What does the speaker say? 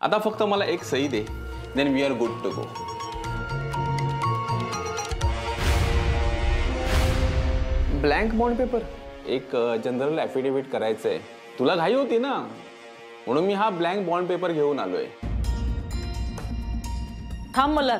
आता फक्त मला एक सही दे. Then we are good to go blank bond paper एक जनरल ॲफिडेव्हिट करायचं आहे तुला घाई होती ना? म्हणून मी हा ब्लँक बॉन्ड पेपर घेऊन आलोय. थांब मला.